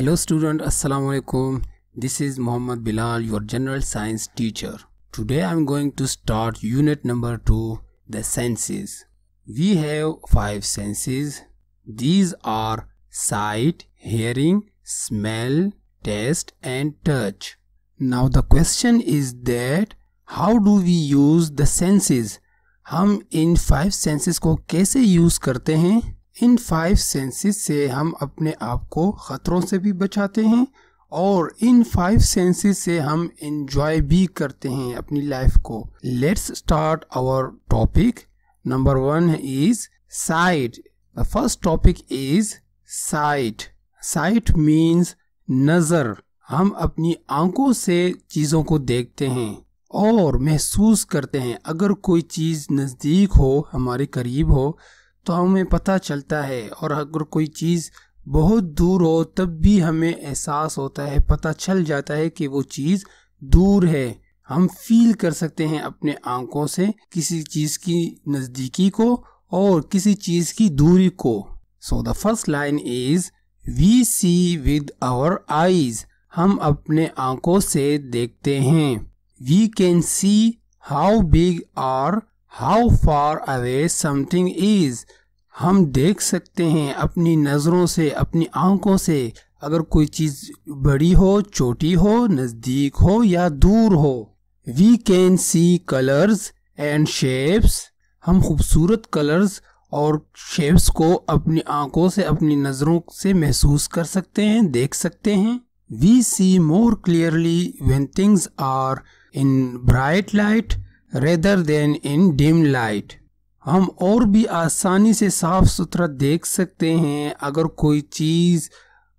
Hello student, Assalamu alaikum. This is Muhammad Bilal, your general science teacher. Today I'm going to start unit number 2, the senses. We have five senses. These are sight, hearing, smell, taste and touch. Now the question is that how do we use the senses? हम in five senses को कैसे use करते हैं in five senses से हम अपने आप को खतरों से भी बचाते हैं और इन फाइव सेंसेस से हम इंजॉय भी करते हैं अपनी लाइफ को। Let's start our topic number one is sight the first topic is sight sight means नज़र। हम अपनी आँखों से चीज़ों को देखते हैं और महसूस करते हैं। अगर कोई चीज़ नज़दीक हो, हमारे करीब हो तो हमें पता चलता है और अगर कोई चीज़ बहुत दूर हो, तब भी हमें एहसास होता है, पता चल जाता है कि वो चीज़ दूर है। हम फील कर सकते हैं अपने आँखों से किसी चीज़ की नजदीकी को और किसी चीज़ की दूरी को। So the first line is we see with our eyes हम अपने आँखों से देखते हैं। We can see how big are how far away something is हम देख सकते हैं अपनी नज़रों से, अपनी आँखों से, अगर कोई चीज़ बड़ी हो, छोटी हो, नज़दीक हो या दूर हो। We can see colours and shapes हम खूबसूरत कलर्स और शेप्स को अपनी आँखों से, अपनी नज़रों से महसूस कर सकते हैं, देख सकते हैं। We see more clearly when things are in bright light rather than in dim light हम और भी आसानी से साफ़ सुथरा देख सकते हैं। अगर कोई चीज़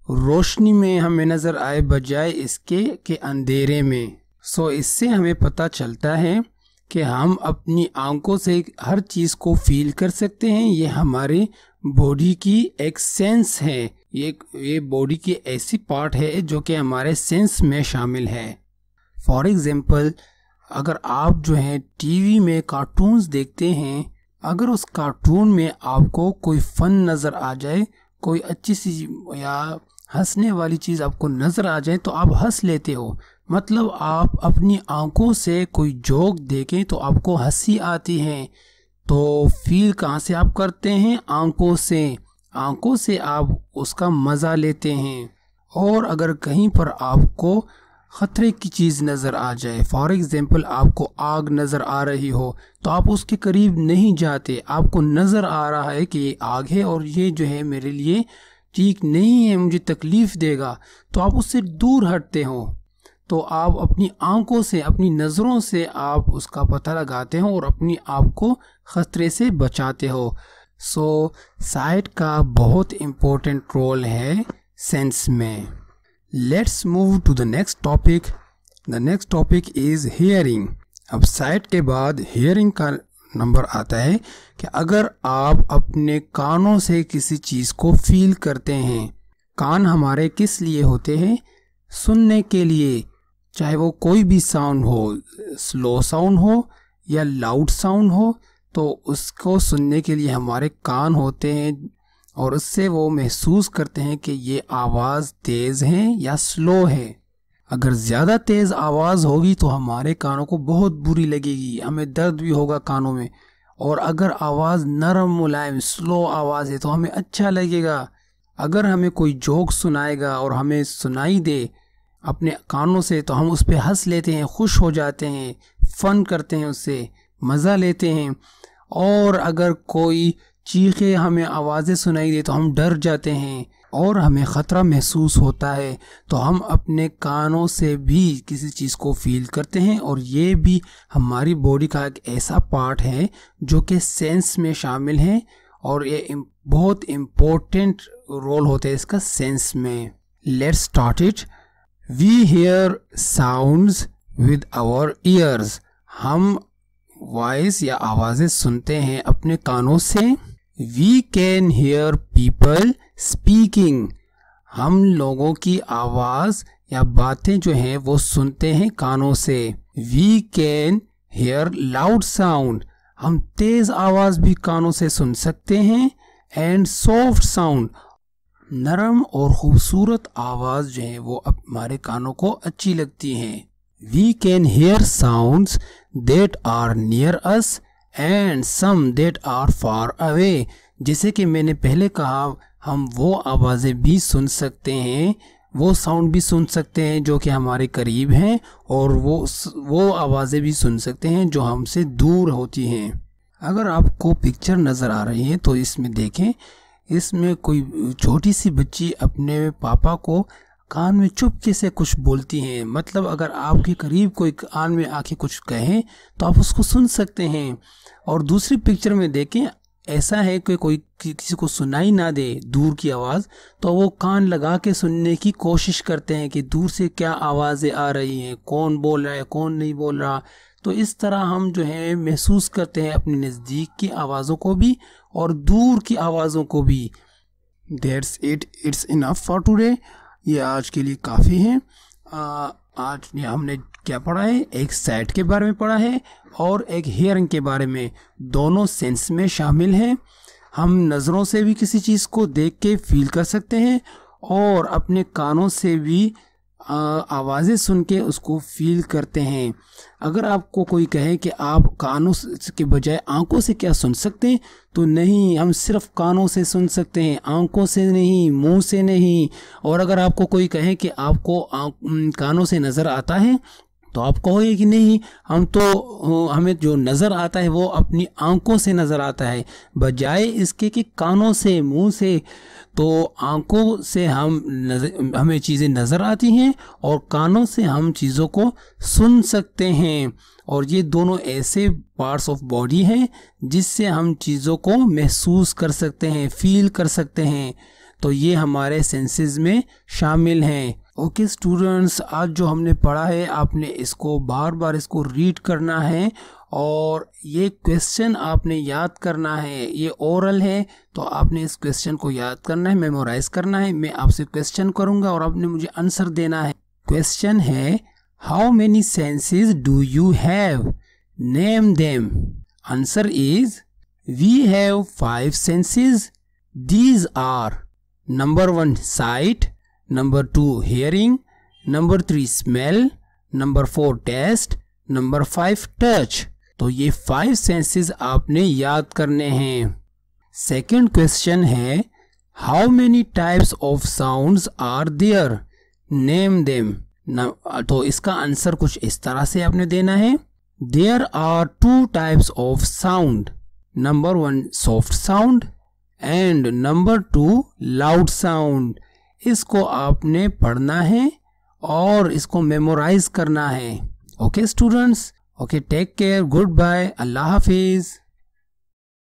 रोशनी में हमें नज़र आए बजाय इसके के अंधेरे में, सो इससे हमें पता चलता है कि हम अपनी आँखों से हर चीज़ को फील कर सकते हैं। ये हमारे बॉडी की एक सेंस है। ये ये बॉडी की ऐसी पार्ट है जो कि हमारे सेंस में शामिल है। फॉर एग्ज़ाम्पल अगर आप जो है टीवी में कार्टून्स देखते हैं अगर उस कार्टून में आपको कोई फन नज़र आ जाए, कोई अच्छी सी या हंसने वाली चीज़ आपको नज़र आ जाए तो आप हंस लेते हो। मतलब आप अपनी आँखों से कोई जोक देखें तो आपको हँसी आती है। तो फील कहाँ से आप करते हैं? आँखों से। आँखों से आप उसका मज़ा लेते हैं। और अगर कहीं पर आपको ख़तरे की चीज़ नज़र आ जाए। फॉर एग्ज़ाम्पल आपको आग नज़र आ रही हो तो आप उसके करीब नहीं जाते। आपको नज़र आ रहा है कि ये आग है और ये जो है मेरे लिए ठीक नहीं है मुझे तकलीफ़ देगा। तो आप उससे दूर हटते हो। तो आप अपनी आँखों से अपनी नज़रों से आप उसका पता लगाते हो और अपनी आप को ख़तरे से बचाते हो। सो so, साइट का बहुत इम्पोर्टेंट रोल है सेंस में। Let's move to the next topic the next topic is hearing अब साइट के बाद हियरिंग का नंबर आता है कि अगर आप अपने कानों से किसी चीज़ को फील करते हैं, कान हमारे किस लिए होते हैं? सुनने के लिए, चाहे वो कोई भी साउंड हो स्लो साउंड हो या लाउड साउंड हो तो उसको सुनने के लिए हमारे कान होते हैं और उससे वो महसूस करते हैं कि ये आवाज़ तेज़ है या स्लो है। अगर ज़्यादा तेज़ आवाज़ होगी तो हमारे कानों को बहुत बुरी लगेगी, हमें दर्द भी होगा कानों में। और अगर आवाज़ नरम, मुलायम, स्लो आवाज़ है तो हमें अच्छा लगेगा। अगर हमें कोई जोक सुनाएगा और हमें सुनाई दे अपने कानों से तो हम उस पर हंस लेते हैं, खुश हो जाते हैं, फ़न करते हैं उससे, मज़ा लेते हैं। और अगर कोई चीखे हमें आवाज़ें सुनाई दे तो हम डर जाते हैं और हमें ख़तरा महसूस होता है। तो हम अपने कानों से भी किसी चीज़ को फील करते हैं और ये भी हमारी बॉडी का एक ऐसा पार्ट है जो कि सेंस में शामिल है और ये बहुत इम्पोर्टेंट रोल होता है इसका सेंस में। Let start it we hear sounds with our ears हम वॉइस या आवाज़ें सुनते हैं अपने कानों से। We can hear people speaking हम लोगों की आवाज़ या बातें जो हैं, वो सुनते हैं कानों से। We can hear loud sound हम तेज़ आवाज़ भी कानों से सुन सकते हैं एंड सॉफ्ट साउंड नरम और खूबसूरत आवाज़ जो है, वो अब हमारे कानों को अच्छी लगती हैं। We can hear sounds that are near us and some that are far away जैसे कि मैंने पहले कहा, हम वो आवाज़ें भी सुन सकते हैं, वो साउंड भी सुन सकते हैं जो कि हमारे करीब हैं और वो वो आवाज़ें भी सुन सकते हैं जो हमसे दूर होती हैं। अगर आपको पिक्चर नज़र आ रही है तो इसमें देखें, इसमें कोई छोटी सी बच्ची अपने पापा को कान में चुपके से कुछ बोलती हैं। मतलब अगर आपके करीब कोई कान में आके कुछ कहें तो आप उसको सुन सकते हैं। और दूसरी पिक्चर में देखें, ऐसा है कि कोई किसी को सुनाई ना दे दूर की आवाज़ तो वो कान लगा के सुनने की कोशिश करते हैं कि दूर से क्या आवाज़ें आ रही हैं, कौन बोल रहा है, कौन नहीं बोल रहा। तो इस तरह हम जो है, महसूस करते हैं अपने नज़दीक की आवाज़ों को भी और दूर की आवाज़ों को भी। That's it it's enough for today ये आज के लिए काफ़ी है। आज हमने क्या पढ़ा है? एक सेट के बारे में पढ़ा है और एक हियरिंग के बारे में दोनों सेंस में शामिल हैं। हम नज़रों से भी किसी चीज़ को देख के फील कर सकते हैं और अपने कानों से भी आवाज़ें सुन के उसको फील करते हैं। अगर आपको कोई कहे कि आप कानों के बजाय आँखों से क्या सुन सकते हैं तो नहीं, हम सिर्फ़ कानों से सुन सकते हैं, आँखों से नहीं, मुँह से नहीं। और अगर आपको कोई कहे कि आपको कानों से नज़र आता है तो आप कहोगे कि नहीं, हम तो हमें जो नज़र आता है वो अपनी आँखों से नज़र आता है। बजाय इसके कि कानों से, मुँह से तो आँखों से हम नज़र हमें चीज़ें नज़र आती हैं और कानों से हम चीज़ों को सुन सकते हैं। और ये दोनों ऐसे पार्ट्स ऑफ़ बॉडी हैं जिससे हम चीज़ों को महसूस कर सकते हैं फील कर सकते हैं। तो ये हमारे सेंसेस में शामिल हैं। ओके okay, स्टूडेंट्स आज जो हमने पढ़ा है आपने इसको बार बार इसको रीड करना है और ये क्वेश्चन आपने याद करना है ये ओरल है तो आपने इस क्वेश्चन को याद करना है मेमोराइज करना है। मैं आपसे क्वेश्चन करूँगा और आपने मुझे आंसर देना है। क्वेश्चन है how many senses do you have name them answer is we have five senses these are number one sight number two hearing number three smell number four taste number five touch तो ये five senses आपने याद करने हैं। Second question है how many types of sounds are there name them तो इसका answer कुछ इस तरह से आपने देना है। There are two types of sound number one soft sound and number two loud sound इसको आपने पढ़ना है और इसको मेमोराइज करना है। Okay students okay take care good bye अल्लाह हाफिज़